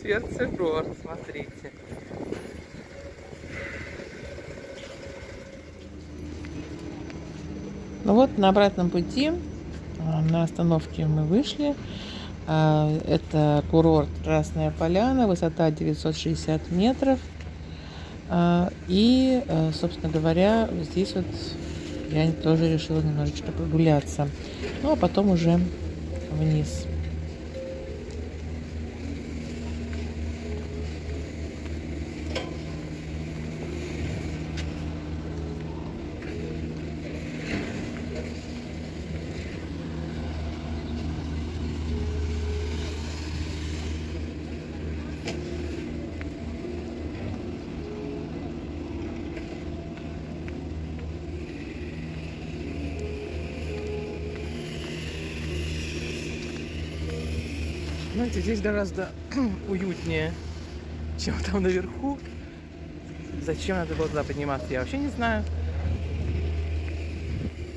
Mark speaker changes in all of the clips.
Speaker 1: Сверцегор, смотрите. Ну вот, на обратном пути, а, на остановке мы вышли. А, это курорт Красная Поляна, высота 960 метров. А, и, собственно говоря, здесь вот я тоже решила немножечко прогуляться. Ну, а потом уже вниз. Знаете, здесь гораздо уютнее, чем там наверху. Зачем надо было туда подниматься, я вообще не знаю.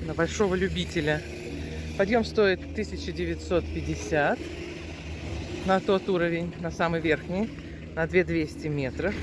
Speaker 1: На большого любителя. Подъем стоит 1950 на тот уровень, на самый верхний, на 2200 метров.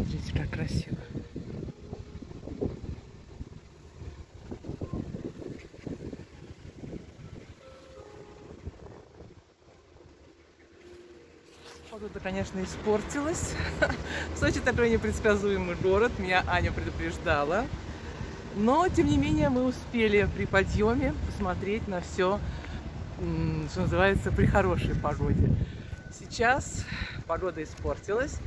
Speaker 1: Смотрите, как красиво. Погода, конечно, испортилась. Сочи такой непредсказуемый город, меня Аня предупреждала. Но, тем не менее, мы успели при подъеме посмотреть на все, что называется, при хорошей погоде. Сейчас погода испортилась.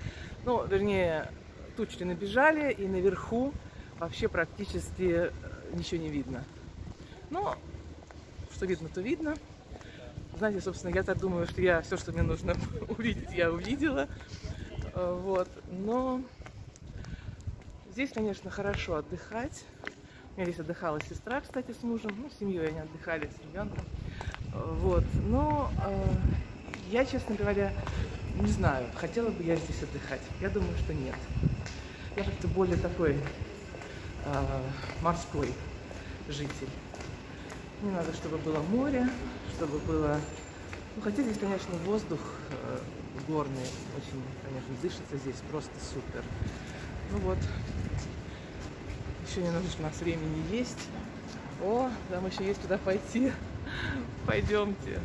Speaker 1: Ну, вернее, тучи набежали, и наверху вообще практически э, ничего не видно. Но что видно, то видно. Знаете, собственно, я так думаю, что я все, что мне нужно увидеть, я увидела. Э, вот. Но здесь, конечно, хорошо отдыхать. У меня здесь отдыхала сестра, кстати, с мужем. Ну, с семьей они отдыхали, с ребенком. Э, вот. Но я, честно говоря, не знаю, хотела бы я здесь отдыхать. Я думаю, что нет. Я как-то более такой э, морской житель. Мне надо, чтобы было море, чтобы было... Ну, хотя здесь, конечно, воздух э, горный, очень, конечно, дышится здесь просто супер. Ну вот, еще немножечко у нас времени есть. О, там еще есть куда пойти. Пойдемте.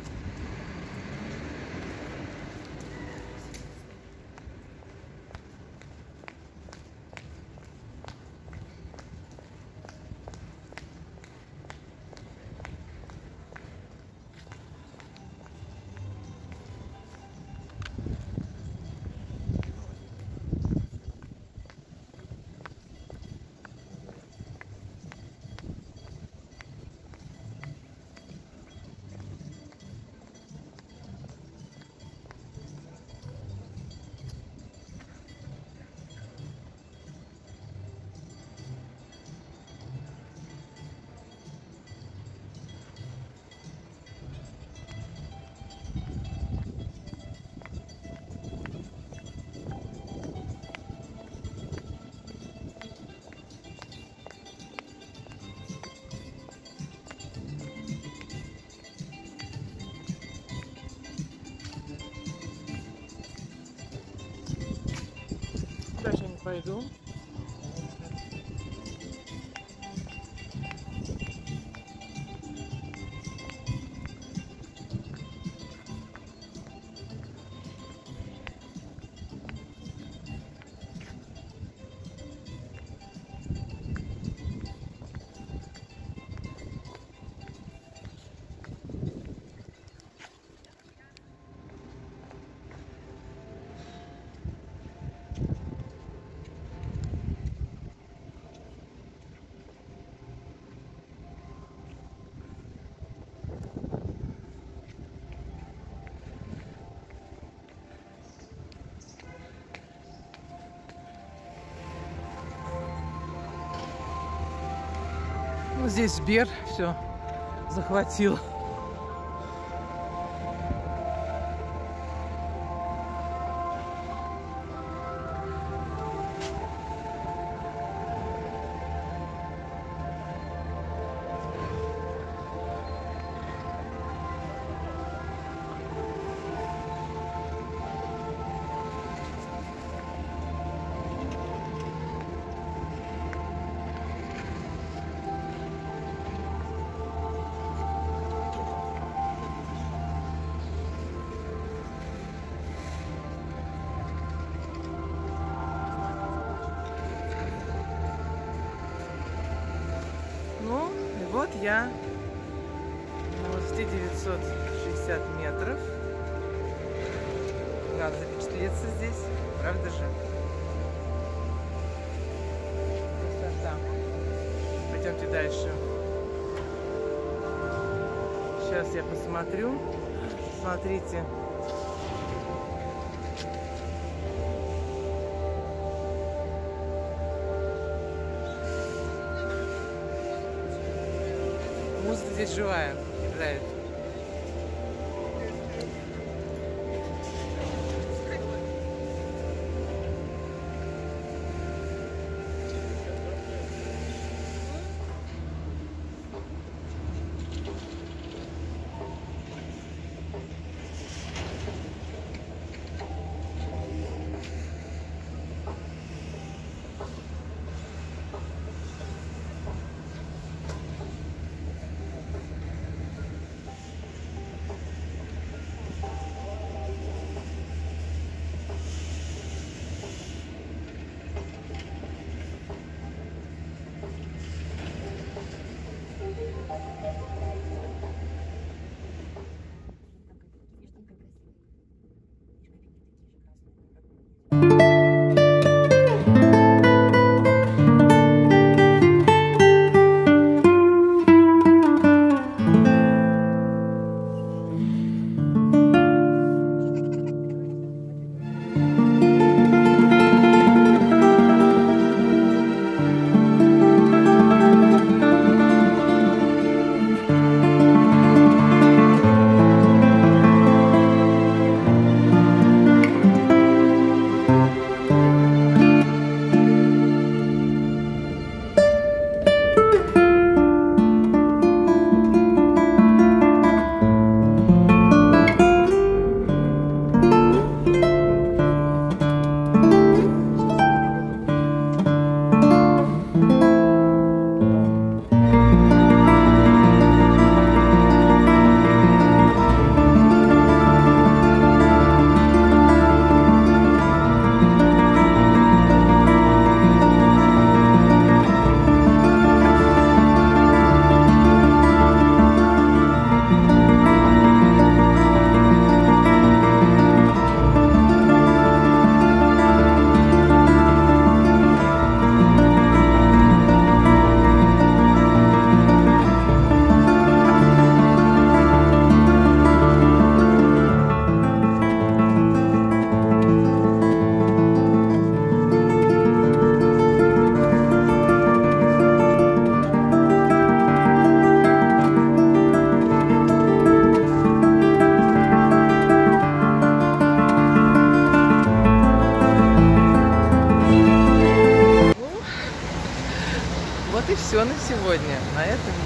Speaker 1: I do? Здесь Сбер все захватил. Вот я на высоте 960 метров. Надо запечатлеться здесь, правда же? Красота. Пойдемте дальше. Сейчас я посмотрю. Смотрите. Здесь живая играет.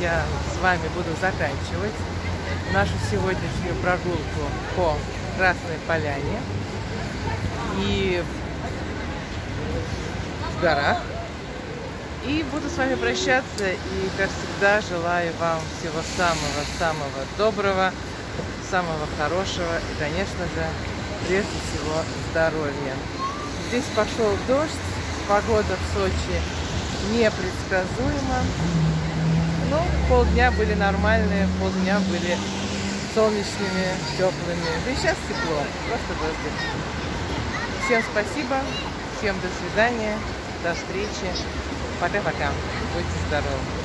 Speaker 1: Я с вами буду заканчивать нашу сегодняшнюю прогулку по Красной Поляне. И горах. И буду с вами прощаться. И, как всегда, желаю вам всего самого-самого доброго, самого хорошего. И, конечно же, прежде всего, здоровья. Здесь пошел дождь. Погода в Сочи непредсказуема. Но полдня были нормальные, полдня были солнечными, теплыми. Да и сейчас тепло, просто дождик. Всем спасибо, всем до свидания, до встречи. Пока-пока. Будьте здоровы.